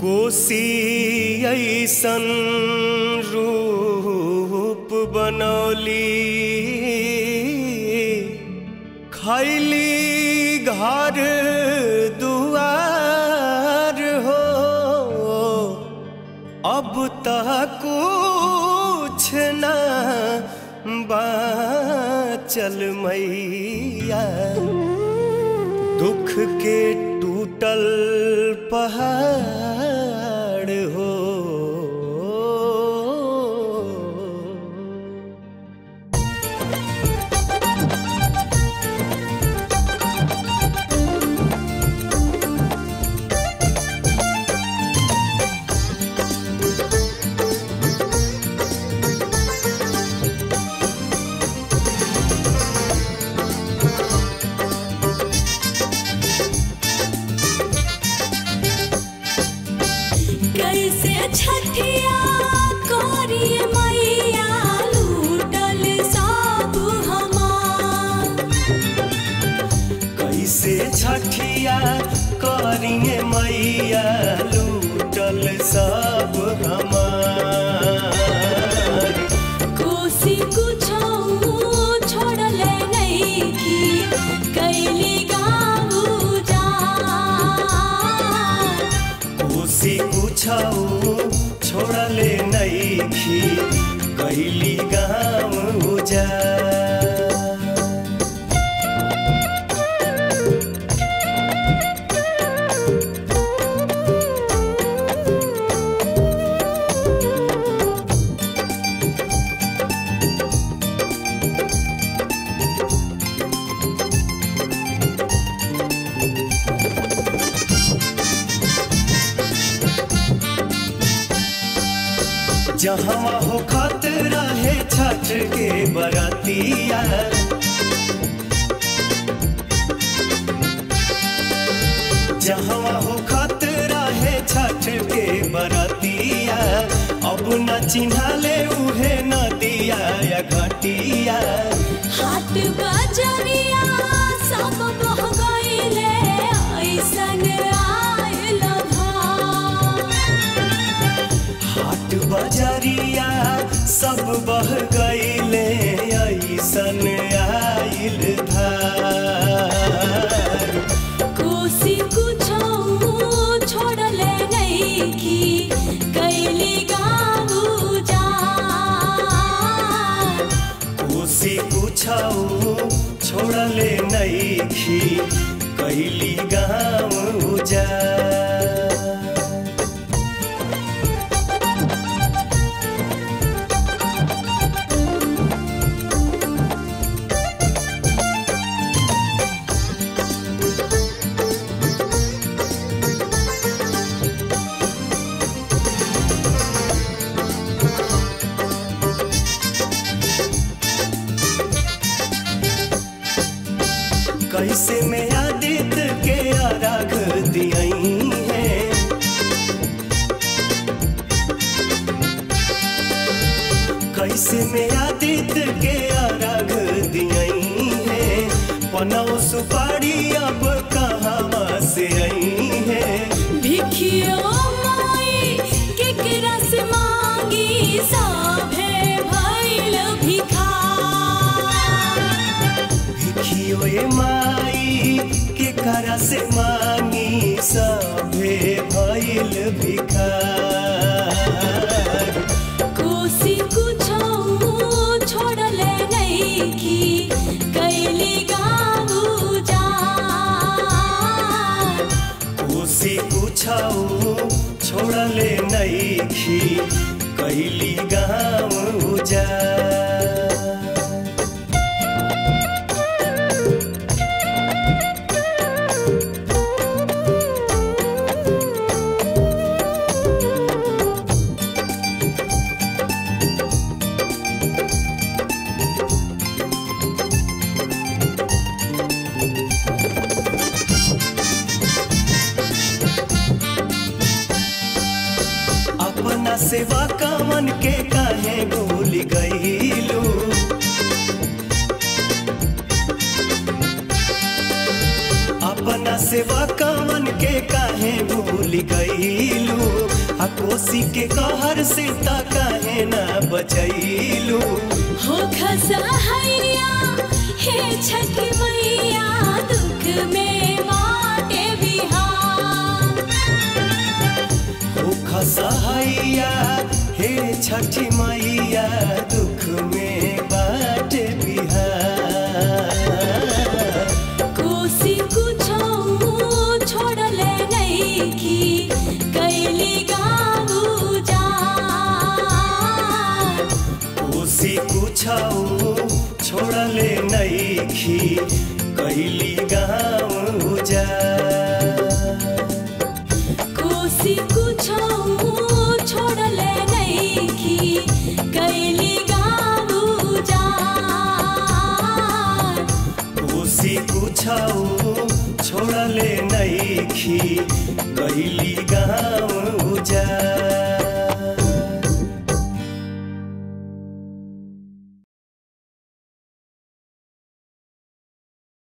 कोसी रूप बनौली खैली घर दुआर हो। अब तक बाचल मैया दुख के टूटल पहाड़ करिए मैया लूटल सब हमार। कोसी कुछो छोड़ले नहीं की कैली गाँव जा कोसी कुछौ छोड़ले नैखी कैली गाँव उजाड़ जहाँ हो खतरा है छठ के बरतिया जहाँ हो छठ के बरतिया अब न चिन्हा ले उहे नदिया या घटिया हाट बजरिया पुछाऊ छोडले नै खी कहिली गाउँ जा कैसे मैं आदित के आराग दिया है। कैसे मैं आदित के आराग दियाई है? पनौ सुपारी अब कहाँ से आई? के करा से मांगी सभे भइल भिखार कोसी कुछो छोड़ले नहीं की कैली गाँव जा कोसी कुछौ छोड़ले नैखी कैली उजाड़ कामन के काहे भूल गईलू अपना सेवा कामन के काहे गईलू आ कोसी के कहर से ता काहे ना बचैलू हो खसहैया हे छठी मैया, दुख में छठी मैया दुख में बाटे बिहार। कोसी कुछो छोड़ले नइखी कैली गाऊ जा कोसी कुछौ छोड़ले कैली गाँव कहली